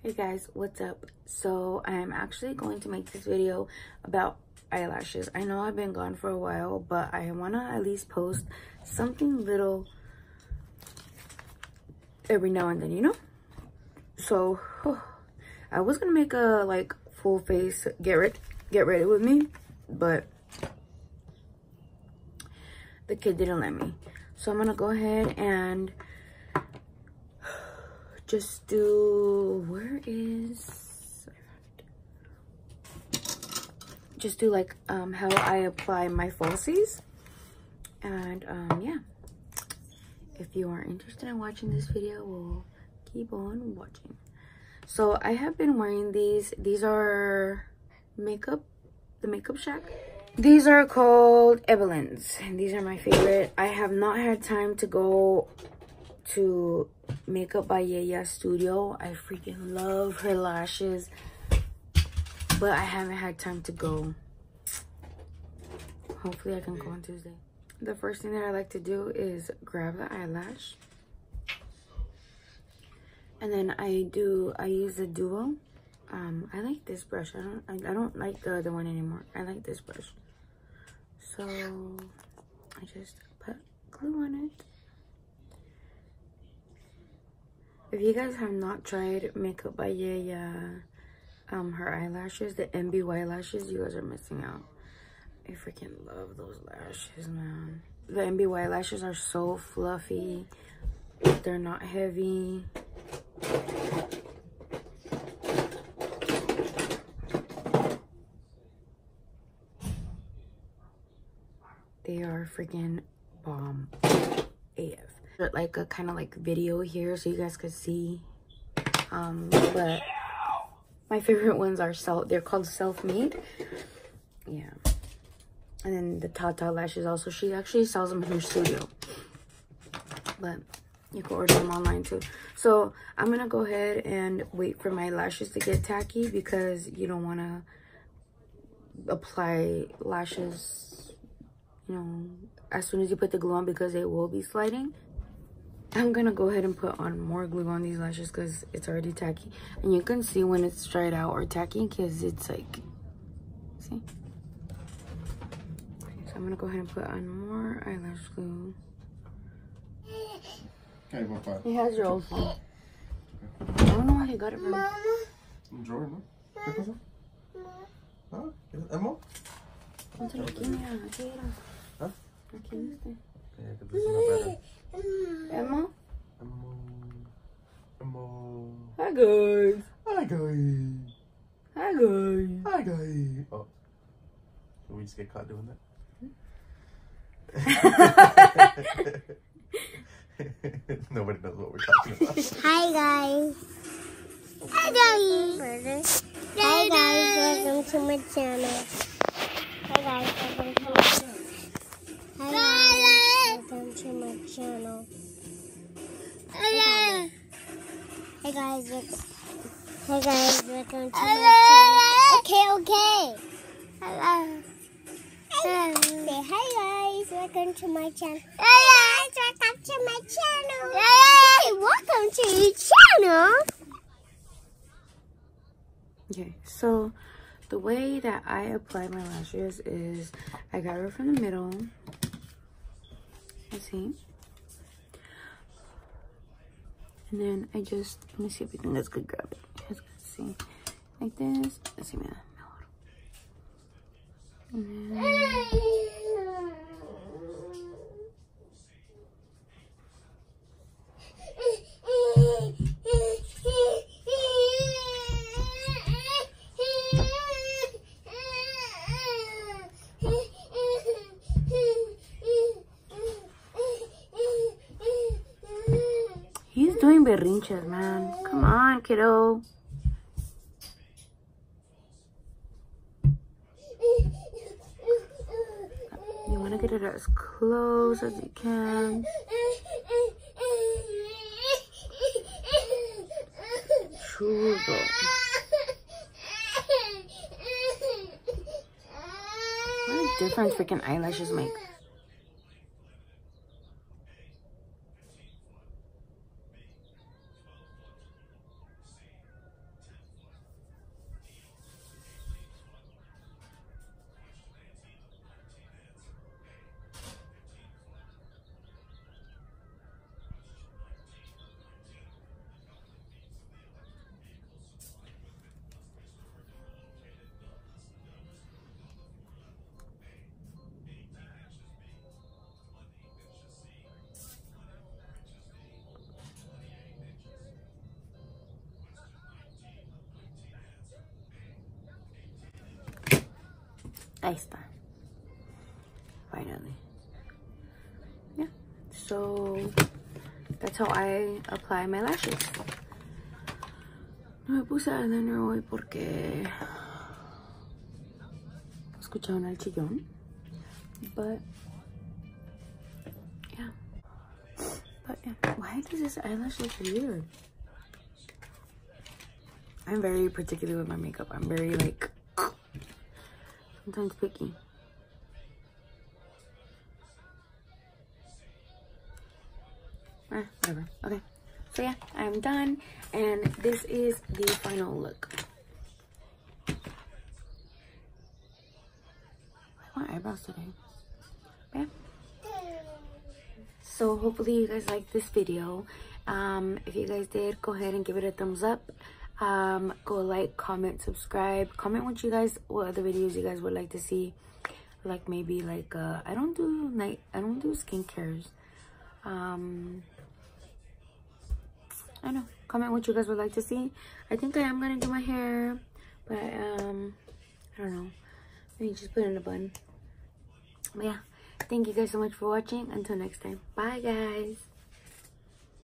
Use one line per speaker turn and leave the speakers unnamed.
Hey guys, what's up? So I am actually going to make this video about eyelashes. I know I've been gone for a while, but I want to at least post something little every now and then, you know? So I was to make a like full face get ready, get ready with me, but the kid didn't let me. So I'm to go ahead and just do, where is, just do like um, how I apply my falsies. And um, yeah, if you are interested in watching this video, we'll keep on watching. So I have been wearing these. These are makeup, the Makeup Shack. These are called Evelyn's, and these are my favorite. I have not had time to go to Makeup by Yaya Studio. I freaking love her lashes, but I haven't had time to go. Hopefully I can go on Tuesday. The first thing that I like to do is grab the eyelash. And then I do, I use a duo. Um, I like this brush. I don't, I, I don't like the other one anymore. I like this brush. So I just put glue on it. If you guys have not tried Makeup by Yaya, um, her eyelashes, the MBY lashes, you guys are missing out. I freaking love those lashes, man. The MBY lashes are so fluffy. They're not heavy. They are freaking bomb AF like a kind of like video here so you guys could see. Um but my favorite ones are self they're called self-made. Yeah. And then the tata lashes also she actually sells them in her studio. But you can order them online too. So i'm gonna go ahead and wait for my lashes to get tacky because you don't want to apply lashes you know as soon as you put the glue on because it will be sliding I'm gonna go ahead and put on more glue on these lashes because it's already tacky. And you can see when it's dried out or tacky because it's like, see? So I'm gonna go ahead and put on more eyelash glue.
Okay, my phone.
He has your old phone. I don't know where he got it from.
Un drawer, ¿no? ¿Qué pasó? ¿Ah? ¿Emo?
Póntelo aquí, mira, aquí era.
¿Ah?
Aquí este.
Te puse una pera.
Emma?
Emo. Emo.
Hi guys.
Hi, guys.
Hi guys.
Hi, guys. Oh. Did we just get caught doing that? Nobody knows what we're talking about.
Hi guys. Hi guys. Hi guys, welcome to my channel. Hi guys, welcome to my channel. Hi guys, welcome to my channel. Hi guys, welcome. Hi guys, welcome to my channel. Okay, okay. Hello. Say hi guys, welcome to my channel. Hi guys, welcome to my channel. Hey, welcome to your channel.
Okay, so the way that I apply my lashes is I got her from the middle. You see? And then I just, let me see if you can just good grab it. Can see. Like this. Let's see, man. And then, doing berrinches, man. Come on, kiddo. You want to get it as close as you can. Chulo. What a difference freaking eyelashes make. Ahí está. Finally. Yeah. So that's how I apply my lashes. No me puse eyeliner hoy porque escucharon al chillón. But yeah. But yeah. Why does this eyelash look weird? I'm very particular with my makeup. I'm very like sometimes picky. Eh, whatever. Okay. So yeah, I'm done. And this is the final look. Want eyebrows today. Yeah. So hopefully you guys liked this video. Um, if you guys did, go ahead and give it a thumbs up. Um, go like, comment, subscribe. Comment what you guys, what other videos you guys would like to see. Like maybe like, uh, I don't do night, I don't do skincares. Um, I don't know. Comment what you guys would like to see. I think I am gonna do my hair, but um, I don't know. Maybe just put in a bun. But yeah, thank you guys so much for watching. Until next time, bye guys.